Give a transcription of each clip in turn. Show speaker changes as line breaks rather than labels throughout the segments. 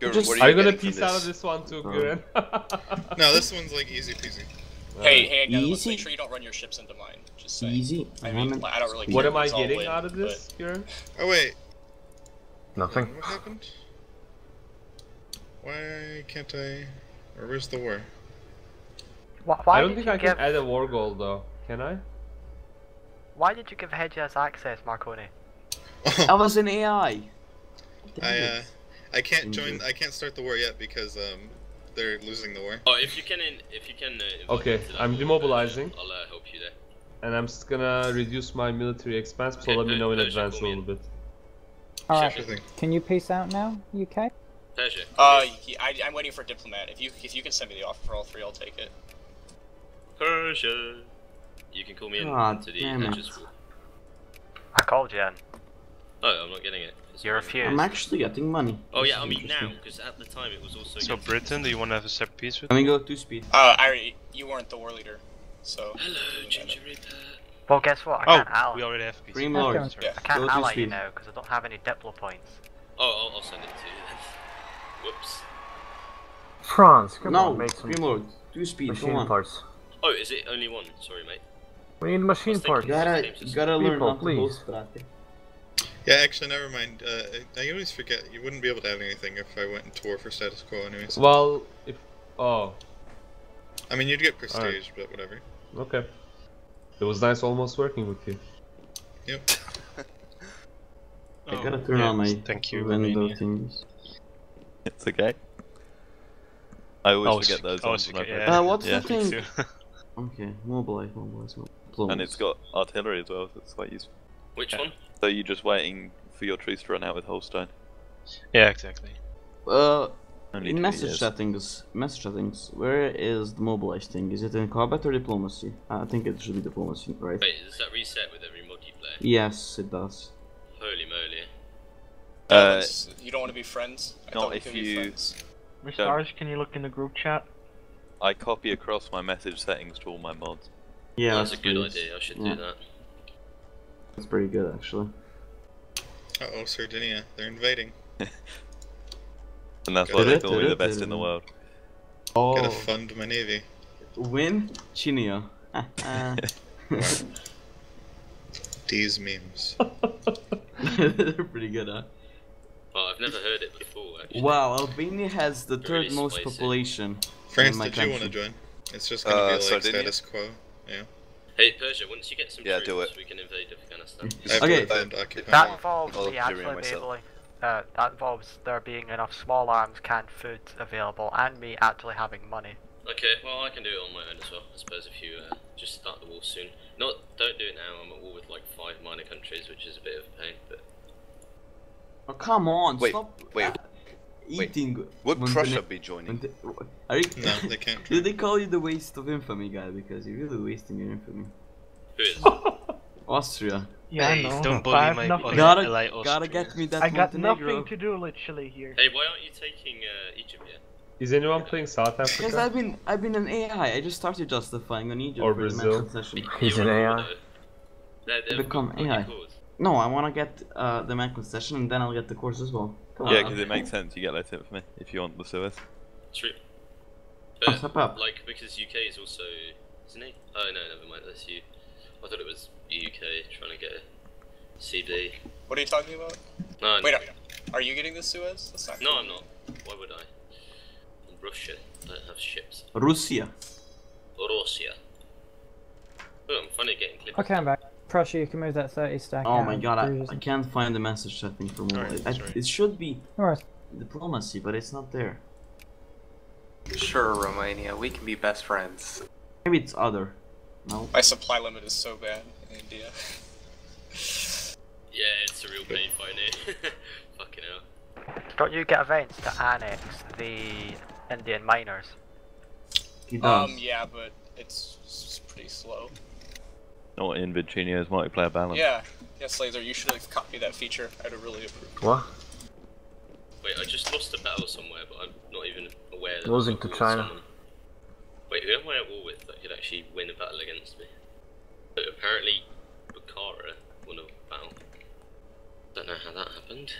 Gurren,
Just-
what
Are
are
you
you
gonna
getting
piece out of
this?
this one too,
Oh.
Guren?
No, this one's like easy peasy.
Hey, hey, again, let's
Easy.
make sure you don't run your ships into mine. Just saying.
Easy.
I mean, I don't really care.
What am I getting
wind,
out of
but-
this, Guren?
Oh wait,
Nothing.
what happened? Why can't I? Or where's the war?
Why, why
I don't think I
give
can add a war goal though. Can I?
Why did you give Hedges access, Marconi?
I was an AI.
I uh, I can't join. I can't start the war yet because um, they're losing the war.
Oh, if you can, in, if you can. Uh,
Okay,
me to that
I'm
war,
demobilizing.
I'll uh, help you there.
And I'm just gonna reduce my military expense, so
Okay,
let me know in
Persia,
advance a little
in.
bit.
Alright,
Sure
can you peace out now, UK?
Persia.
Uh, he, I, I'm waiting for a diplomat. If you if you can send me the offer for all three, I'll take it.
Persia. You can call me in
God
to the
damn it.
I called you in.
Oh, I'm not getting it. It's
You
not-
refused.
I'm actually getting money.
Oh
This
yeah,
is
I mean now, because at the time it was also.
So Britain, do you want to have a separate peace with?
Let me go two speed.
Uh, I you weren't the war leader, so.
Hello, Ginger Reaper.
Well, guess what? I
Oh,
can't ally.
we already have peace.
Dream
Okay.
Yeah.
I can't
Go
ally you
speed.
now because I don't have any diplo points.
Oh, I'll, I'll send it to you then. Whoops.
France, come
no,
on, make some
Dream Lord. Two speed. Come
machine
on.
parts.
Oh, is it only one? Sorry, mate.
We need machine parts.
You gotta, you gotta learn
People,
how to
please.
host Strate.
Yeah, actually, never mind. Uh, I I always forget. You wouldn't be able to have anything if I went into war for status quo, anyways.
Well, if oh,
I mean, you'd get prestige, but whatever.
okay. It was nice almost working with you.
Yep.
I gotta turn
yeah,
on my
Thank you,
window
Romania.
things.
It's okay. I always
Oh,
forget those
oh,
ones
it's
when I
okay,
play.
yeah.
Uh, what's
Yeah.
the thing?
too.
Okay, mobilize, mobilize, mobilize.
And it's got artillery as well, so it's quite useful.
Which
Yeah.
one?
So you're just waiting for your troops to run out with Holstein.
yeah, exactly.
Uh,
Only
in message
years.
settings, message settings, where is the mobilize thing? Is it in combat or diplomacy? I think it should be diplomacy, right?
Wait, does that reset with every mod you play?
Yes, it does.
Holy moly.
Uh,
It's- you don't want to be friends. I
not
thought
if
could be
you-
friends.
Stars, can you look in the group chat?
I copy across my message settings to all my mods.
Yeah,
that's a good
pretty-
idea. I should
yeah.
do that.
That's pretty good, actually.
Uh oh, Sardinia, they're invading.
And that's why they
it?
call
Did
the best in the
world.
world.
Gotta
Oh,
fund my navy.
win Chinia.
These memes.
They're pretty good, huh?
Well, I've never heard it before. Actually.
Wow, Albania has the
Really
third most
spicy.
population.
France,
my
did you want to join? It's just gonna
Uh,
be like
Sardinia?
status quo. Yeah.
Hey, Persia, once you get some
Yeah,
troops,
do it.
we can invade Afghanistan.
I
Okay.
to defend occupy.
That involves
I'll
me actually be
myself.
able. Uh, that involves there being enough small arms, canned food available, and me actually having money.
Okay, well, I can do it on my own as well. I suppose if you uh, just start the war soon. Not, don't do it now. I'm at war with like five minor countries, which is a bit of a pain. But
Oh, come on,
Wait,
stop
wait, wait.
eating.
Would
when
Prussia be joining?
the- Are you,
No, they can't.
Did they call you the waste of infamy guy? Because you're really wasting your infamy.
who is?
Austria.
Yeah,
Hey,
I know.
don't bully
I
my-
nothing.
Gotta,
LA
gotta get me that
I got
Montenegro.
nothing to do literally here.
hey, why aren't you taking uh, Egypt yet?
Is anyone playing South Africa?
Because I've been, I've been an AI. I just started justifying on Egypt
Or
the
Brazil.
man.
He's an AI.
They're, they're
Become
what are you
AI.
called?
No, I wanna get uh, the man concession and then I'll get the course as well. Come
Yeah,
on.
because it makes sense. You get that tip for me if you want the Suez.
True.
Oh,
But,
step up.
like, because UK is also. Isn't it? Oh, no, never mind. That's you. I thought it was UK trying to get a CB.
What are you talking about?
No,
Wait,
no.
are, are you getting the Suez? That's not
No,
cool.
I'm not. Why would I? I'm Russia. I don't have ships.
Russia.
Russia. Oh, I'm funny getting clipped.
Okay, I'm back. Prussia, you can move that 30 stack
Oh
out
my god, I. I can't find the message setting for mobile.
Alright,
I-
sorry.
it should be
No worries.
diplomacy, but it's not there.
Sure, Romania, we can be best friends.
Maybe it's other. No.
My supply limit is so bad in India.
Yeah, it's a real pain finding. Fucking hell.
Don't you get events to annex the Indian miners?
He does.
Um, yeah, but it's, it's pretty slow.
Not in Virginia's multiplayer balance.
Yeah, yes, Laser, you should have copied that feature. I'd have really approved.
What?
Wait, I just lost a battle somewhere, but I'm not even aware that
Losing
I'm at
to China.
someone. Wait, who am I at war with that could actually win a battle against me? But apparently, Bukhara won a battle. Don't know how that happened.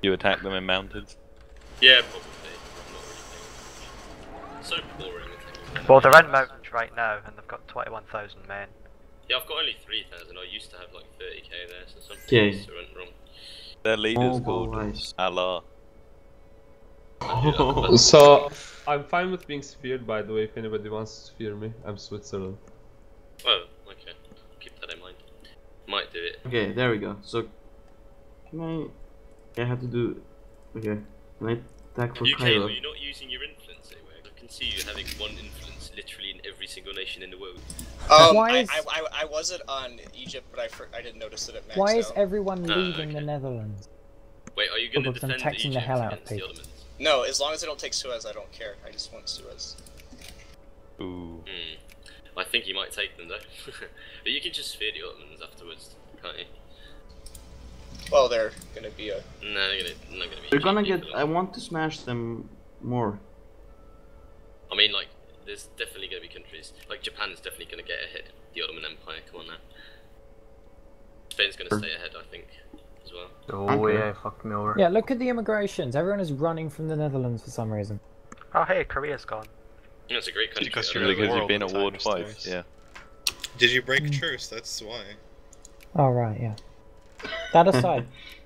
You attack them in mountains?
Yeah, probably. I'm not really. So boring. I think.
Well, they're in mountains right now, and they've got 21,000 men.
Yeah, I've got only 3,000. I used to have like 30k there, so something
Okay.
must went wrong.
Their leader's
Mobile
called
ice.
Allah.
I do that, but-
So, I'm fine with being speared, by the way, if anybody wants to spear me. I'm Switzerland.
Oh, okay. Keep that in mind. Might do it.
Okay, there we go. So, can I? I have to do. Okay, can I attack for
UK,
Cairo?
are you not using your influence anywhere? I can see you having one influence literally in every single nation in the world.
Um,
Why is-
I, I, I was it on Egypt, but I, for, I didn't notice that it maxed
Why is
out.
everyone
Ah,
leaving the
okay.
Netherlands?
Wait, are you going to
Because I'm
defend
taxing the hell out of
against the
people.
Ottomans?
No, as long as I don't take Suez, I don't care. I just want Suez.
Ooh.
Hmm. I think you might take them though. but you can just fear the Ottomans afterwards, can't you?
Well, they're gonna be a.
No, they're gonna, not gonna be.
They're gonna get.
for
I want to smash them more.
I mean, like, there's definitely gonna be countries like Japan is definitely gonna get ahead. The Ottoman Empire, come on now. Spain's gonna stay ahead, I think, as well.
Oh
Okay.
yeah, fuck me over.
Yeah, look at the immigrations. Everyone is running from the Netherlands for some reason.
Oh, hey, Korea's gone.
Yeah, it's a great country.
Because
I
you're
don't
the
know.
Because
war
you've been
all
at
the
Ward
time,
twice. Yeah.
Did you break mm. truce? That's why.
Oh right, yeah. That aside,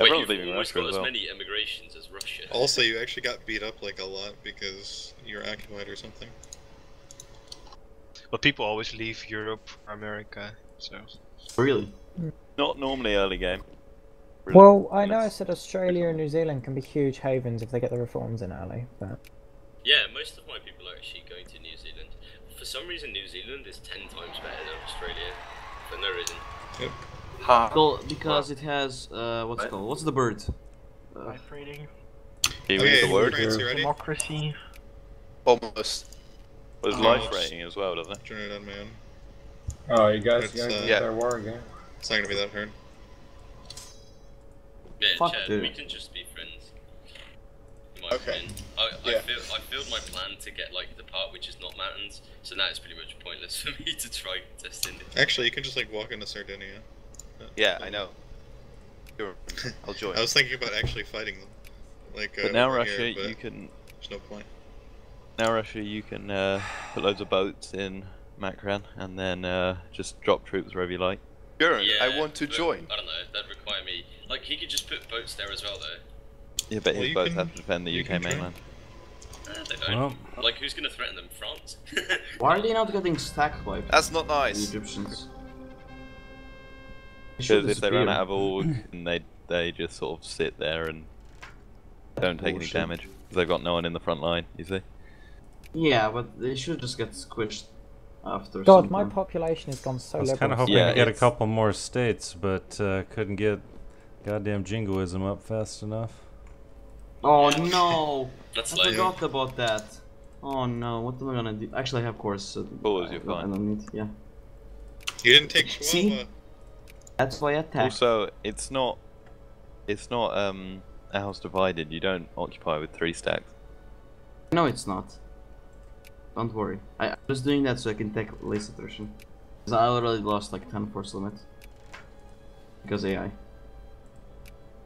Wait, you've
leaving
almost got
as
as
well.
many immigrations as Russia.
Also, you actually got beat up like a lot because you're occupied or something.
But people always leave Europe for America, so.
Really?
Not normally early game. Really.
well, I know I
it's-
said Australia and New Zealand can be huge havens if they get the reforms in early, but
Yeah, most of my people are actually going to New Zealand. For some reason, New Zealand is ten times better than Australia. For no reason.
Huh.
Well, because it has. Uh, what's
What?
called? What's the bird? Uh,
Life rating,
Can you
Okay,
the word?
France, you ready?
democracy.
Almost.
There's
Oh.
life rating as well, doesn't it?
Turn it on, man.
Oh, you guys
It's,
gonna
uh,
get
Yeah.
war again?
It's not gonna be that hard.
Yeah,
Fuck,
Chad,
dude.
we can just be friends. My
Okay.
opinion. I, I,
Yeah.
feel, I failed my plan to get like the part which is not mountains, so now it's pretty much pointless for me to try testing it.
Actually, you can just like walk into Sardinia. Uh,
Yeah, I know. Sure. I'll join.
I was thinking about actually fighting them. Like, uh,
But now Russia,
here, but
you can.
There's no point.
Now Russia, you can uh, put loads of boats in Makran and then uh, just drop troops wherever you like.
Sure,
Yeah,
I want to
but,
join.
I don't know, that'd require me. Like, he could just put boats there as well, though.
Yeah, but
Well,
his
you
boats
can-
have to defend the UK mainland.
Uh, they don't. Like, who's gonna threaten them? France?
why are they not getting stack wiped?
That's not nice. The.
Egyptians. They should
Because if they run out of org, and they they just sort of sit there and don't take any damage because They've got no one in the front line. You see?
Yeah, but they should just get squished after.
God,
some
my population has gone so low.
I was
liberal.
kind of hoping
Yeah,
to get a couple more states, but uh, couldn't get goddamn jingoism up fast enough.
Oh no!
That's
I
like.
forgot about that. Oh no, what am I gonna do? Actually, I have course. So
Pause, you're
don't- I
fine.
don't need. Yeah,
You didn't take
See?
Chihuahua.
that's why I attacked.
Also, it's not it's not um a house divided. You don't occupy with three stacks.
No, it's not. Don't worry. I, I'm just doing that so I can take less attrition. Because I already lost like 10 force limit. Because AI.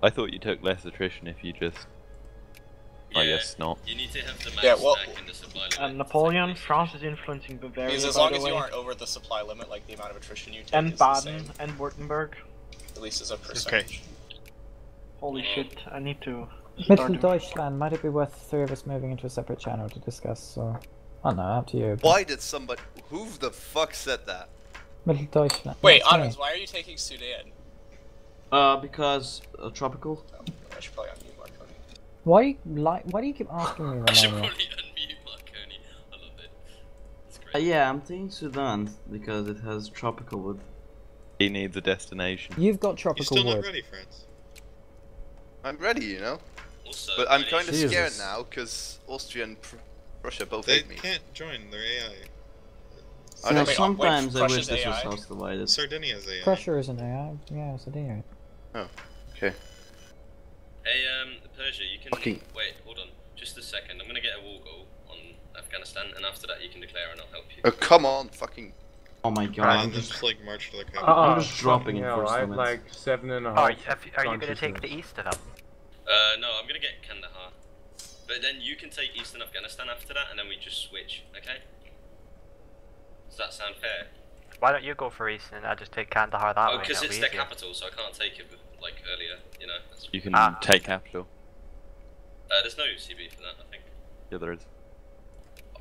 I thought you took less attrition if you just. I guess not.
You need to have the max
Yeah, well-
stack in the supply limit.
And Napoleon, France is influencing Bavaria.
Because as long
the
as you aren't over the supply limit, like the amount of attrition you take
and
is the
Baden
same,
and Württemberg.
at least as a percentage.
Holy shit! I need to. start
Mittel Deutschland, might it be worth the three of us moving into a separate channel to discuss, or... I don't know, up to you.
Why did somebody? Who the fuck said that?
Mittel Deutschland.
Wait,
that's me.
Ottomans, why are you taking Sudan?
Uh, because uh, tropical.
Oh, I should probably unmute Marconi.
Why, you like, why do you keep asking me,
I should probably unmute Marconi. I love it. It's
Uh, yeah, I'm taking Sudan because it has tropical wood.
He needs a destination.
You've got
You're
tropical
still not
wood.
ready, France.
I'm ready, you know.
Also,
But I'm kind of
Jesus.
scared now because Austria and Pr- Russia both
They
hate me.
They can't join. They're AI.
I
know,
know.
Wait, wait,
sometimes I wish
Prussia's
this was
AI?
house divided.
Sardinia's AI.
Prussia isn't AI. Yeah, it's a deer.
Okay.
Hey, um, Persia, you can.
Fucking-
Wait, hold on. Just a second. I'm gonna get a war goal on Afghanistan, and after that, you can declare and I'll help you.
Oh come on, fucking.
Oh my god,
I'm
I'm
just,
just.
like march to the
Uh.
I'm just dropping in
hell,
force
I have like seven and a half.
Are, you- have you- are you going to take the
consciousness.
east of them?
Uh, no, I'm gonna get Kandahar. But then you can take Eastern Afghanistan after that, and then we just switch, okay? Does that sound fair?
Why don't you go for Eastern and I just take Kandahar that
oh,
way?
because it's
be
their
easier.
capital, so I can't take it like earlier. You know. That's...
You can
Ah.
take capital.
Uh, there's no CB for that, I think.
Yeah, there is.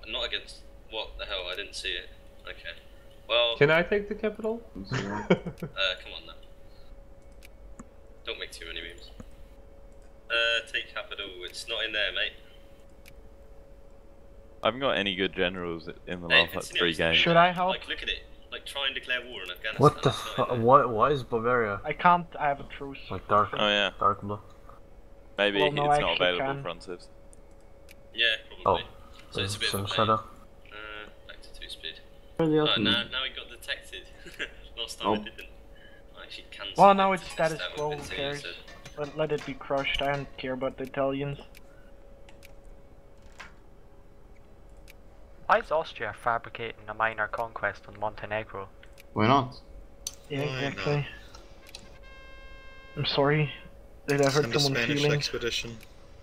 Not against. What the hell? I didn't see it. Okay. Well.
Can I take the capital?
Uh, come on now. Don't make too many memes. Uh, take capital. It's not in there, mate.
I haven't got any good generals in the
Hey,
last like, three games.
Should I help?
Like, look at it. Like, try and declare war on Afghanistan.
What the
It's
fuck? Why, why is Bavaria
I can't. I have a truce.
like dark,
Oh yeah,
dark blue?
maybe
Well, no,
it's not
actually
available
can.
for uncivs.
Yeah,
Oh,
probably. so it's a bit
some
of a
shadow.
Uh, back to two speed.
Really
Oh,
often.
now, now it got detected. Last time
Oh.
it didn't. I actually cancelled
Well, now it's status quo. Who cares? Let, let it be crushed. I don't care about the Italians.
Why is Austria fabricating a minor conquest on Montenegro?
Why not?
Yeah,
Why
exactly. I'm sorry. Did I hurt
Send a
someone's
Spanish
feelings?
expedition.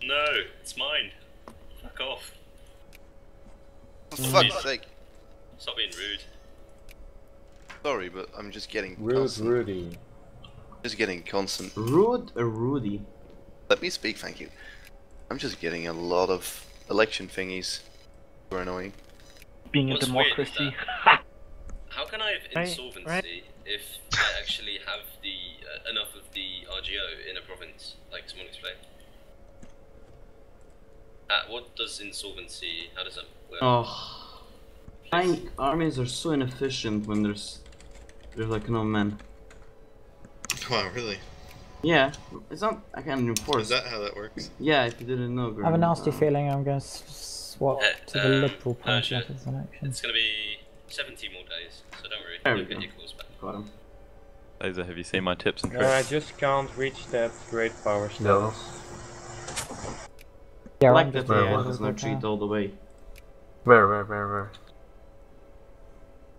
No, it's mine. Fuck off.
For fuck's sake.
Stop being rude.
Sorry, but I'm just getting
Rude
constant.
Rudy.
Just getting constant.
Rude or Rudy?
Let me speak, thank you. I'm just getting a lot of election thingies. Super annoying.
Being
What's
a democracy.
How can I have insolvency
right.
if I actually have the uh, enough of the RGO in a province? Like someone explain. Uh, what does insolvency? How does that work?
Oh, flying armies are so inefficient when there's there's like no men.
Wow, really?
Yeah, it's not. I can't enforce.
Is that how that works?
Yeah, if you didn't know.
I have a nasty
uh,
feeling I'm going to swap
Uh,
to the
um,
Liberal
no,
Party
shit.
after this election.
It's gonna be 70 more days, so don't worry.
There
You'll get
go.
your calls back.
Got him.
Laser, have you seen my tips and
No, I just can't reach that great power
No.
Yeah,
I like
I'm
that
just
the
Where
doing
AI
was
it
does
as
not
well.
cheat all the way.
Where, where, where, where?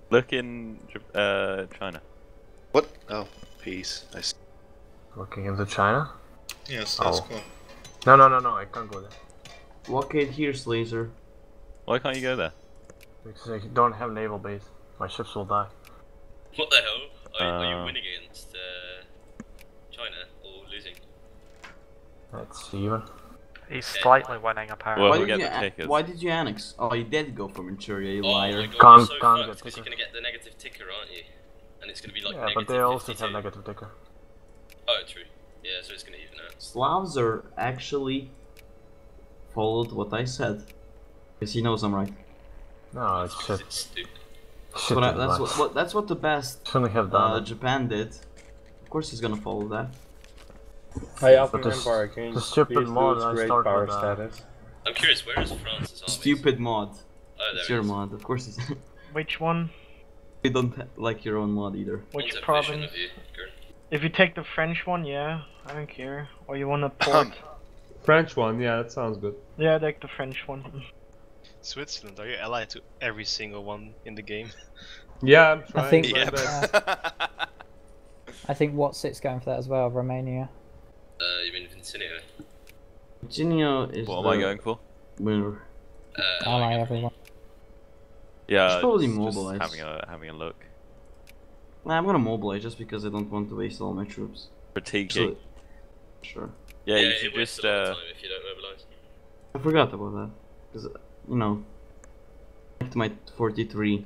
Look in uh, China.
What? Oh, peace. I see.
Looking into China?
Yeah, status
Oh.
quo.
No, no, no, no, I can't go there.
Blockade here, Slayzer.
Why can't you go there?
Because I don't have naval base. My ships will die.
What the hell? Are, are you
Uh.
winning against uh, China or losing?
Let's see even.
He's slightly winning apparently.
Well,
why, did
get
you
the
why did you annex? Oh, you did go for Manchuria, you
Oh
liar.
my god,
Can't-
you're so
can't
fucked
get
because you're gonna get the negative ticker, aren't you? And it's gonna be like
yeah,
negative
but they also
52.
have negative ticker.
Oh, true. Yeah, so it's gonna even out.
Slavs are actually followed what I said. Because he knows I'm right.
No, it's shit.
It's stupid.
That's
Shit
what, I, that's what, what that's what the best
Shouldn't have
uh,
done it.
Japan did. Of course he's gonna follow that.
Hi, Alpha
the
Empire,
s-
can you
the stupid mod
lose
I
great
start
power
uh,
status?
I'm curious, where is France's army?
Stupid mod.
Oh, there
It's your
is.
mod, of course. It's
Which one?
you don't like your own mod either.
Which
One's a
province?
you.
If you take the French one, yeah, I don't care. Or you wanna port?
French one, yeah, that sounds good.
yeah, I like the French one.
Switzerland, are you allied to every single one in the game?
Yeah, I'm
I
trying
think,
my
Yep.
best.
I think what's it's going for that as well, Romania.
Uh, you mean Vincenio?
Virginia is
What am I going for?
winner.
Uh,
Ally everyone.
Yeah,
Should probably
just, just having a having a look.
Nah, I'm gonna mobilize just because I don't want to waste all my troops.
Critiquing.
So- sure.
Yeah,
yeah,
you should just
a lot of
uh,
if you don't mobilize.
I forgot about that. Because, you know, back to my 43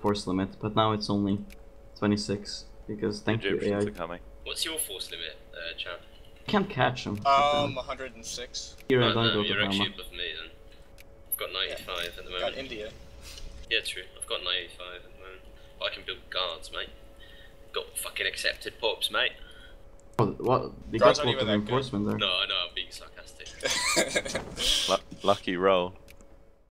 force limit, but now it's only 26. Because thank you, AI.
Are coming.
What's your force limit, uh, champ?
Can't catch him.
Um, 106.
Here I
Oh,
don't
no,
go to
you're
Rama.
actually above me then. I've got 95 at the moment.
Got India.
Yeah, true. I've got 95 at the moment. I can build guards, mate. Got fucking accepted pops, mate.
Oh, what? They
Guards
got
aren't
a lot of enforcement there.
No, I know, I'm being sarcastic.
Lu- lucky roll.